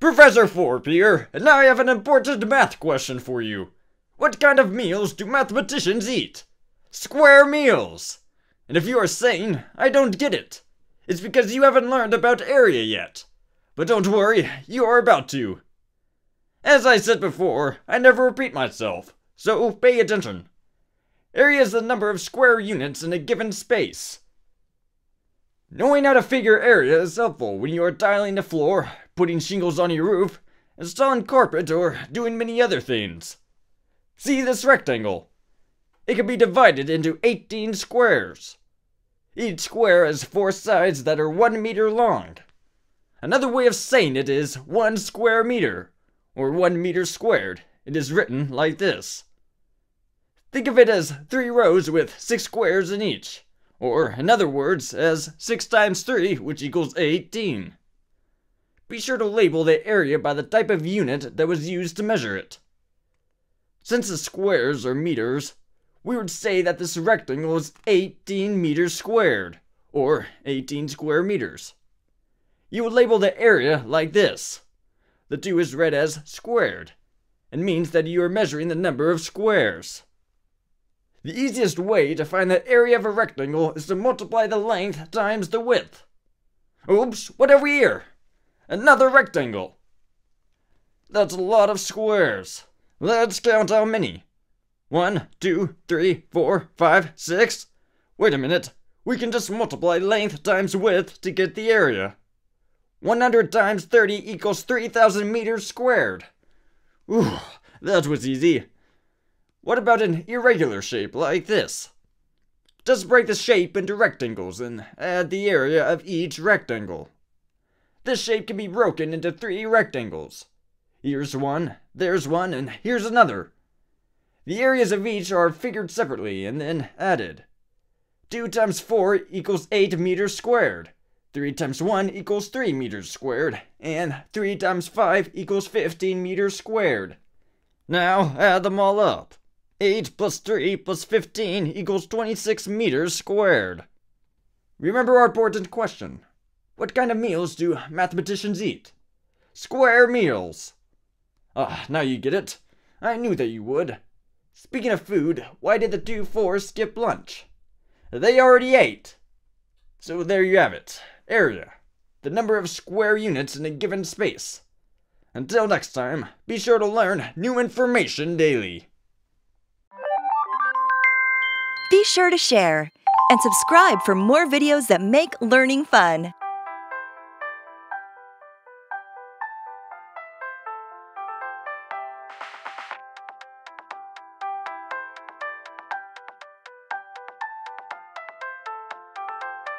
Professor here, and I have an important math question for you. What kind of meals do mathematicians eat? Square meals! And if you are sane, I don't get it, it's because you haven't learned about area yet. But don't worry, you are about to. As I said before, I never repeat myself, so pay attention. Area is the number of square units in a given space. Knowing how to figure area is helpful when you are tiling the floor, putting shingles on your roof, installing carpet, or doing many other things. See this rectangle? It can be divided into 18 squares. Each square has four sides that are 1 meter long. Another way of saying it is 1 square meter, or 1 meter squared. It is written like this. Think of it as three rows with six squares in each. Or, in other words, as 6 times 3, which equals 18. Be sure to label the area by the type of unit that was used to measure it. Since the squares are meters, we would say that this rectangle is 18 meters squared, or 18 square meters. You would label the area like this. The 2 is read as squared, and means that you are measuring the number of squares. The easiest way to find the area of a rectangle is to multiply the length times the width. Oops, what have we here? Another rectangle. That's a lot of squares. Let's count how many. One, two, three, four, five, six. Wait a minute. We can just multiply length times width to get the area. 100 times 30 equals 3,000 meters squared. Ooh, that was easy. What about an irregular shape like this? Just break the shape into rectangles and add the area of each rectangle. This shape can be broken into three rectangles. Here's one, there's one, and here's another. The areas of each are figured separately and then added. 2 times 4 equals 8 meters squared. 3 times 1 equals 3 meters squared. And 3 times 5 equals 15 meters squared. Now add them all up. 8 plus 3 plus 15 equals 26 meters squared. Remember our important question. What kind of meals do mathematicians eat? Square meals. Ah, now you get it. I knew that you would. Speaking of food, why did the two fours skip lunch? They already ate. So there you have it. Area. The number of square units in a given space. Until next time, be sure to learn new information daily. Be sure to share and subscribe for more videos that make learning fun.